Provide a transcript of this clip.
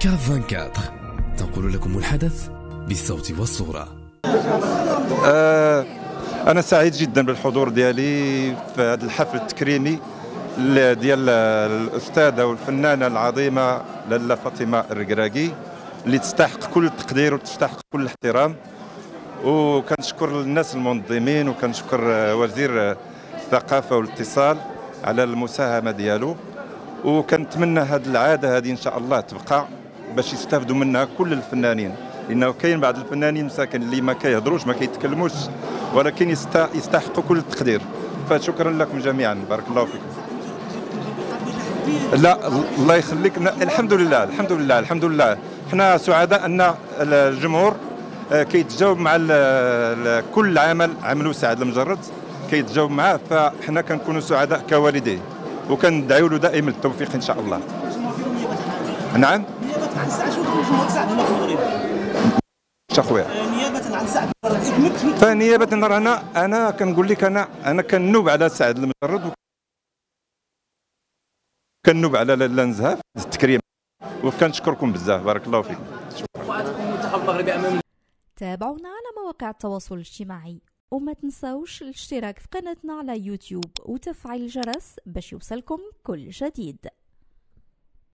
كاف 24 تنقل لكم الحدث بالصوت والصورة. آه أنا سعيد جدا بالحضور ديالي في هذا الحفل التكريمي ديال الأستاذة والفنانة العظيمة لاله فاطمة الركراكي اللي تستحق كل التقدير وتستحق كل الاحترام. وكنشكر الناس المنظمين وكنشكر وزير الثقافة والاتصال على المساهمة ديالو. وكنتمنى هذه العادة هذه إن شاء الله تبقى. باش يستافدوا منها كل الفنانين. لأنه كاين بعض الفنانين مساكن اللي ما كيهضروش ما كيتكلموش ولكن يست- يستحقوا كل التقدير. فشكرا لكم جميعا. بارك الله فيكم. لا الله يخليك. الحمد لله الحمد لله الحمد لله. إحنا سعداء أن الجمهور آه، كيتجاوب مع كل عمل عملوا سعد المجرد. كيتجاوب معاه فاحنا كنكونوا سعداء كوالديه. وكندعيو له دائما التوفيق إن شاء الله. نعم؟ نيابة عن سعد شو تقول جمهور سعد هنا في المغرب؟ اش اخويا نيابة عن سعد فنيابة أنا أنا كنقول لك أنا أنا كنوب على سعد المجرد كنوب على لاله نزهة التكريم. وكنشكركم بزاف بارك الله فيكم. المنتخب المغربي امام تابعونا على مواقع التواصل الاجتماعي. وما تنسوش الاشتراك في قناتنا على يوتيوب وتفعيل الجرس باش يوصلكم كل جديد.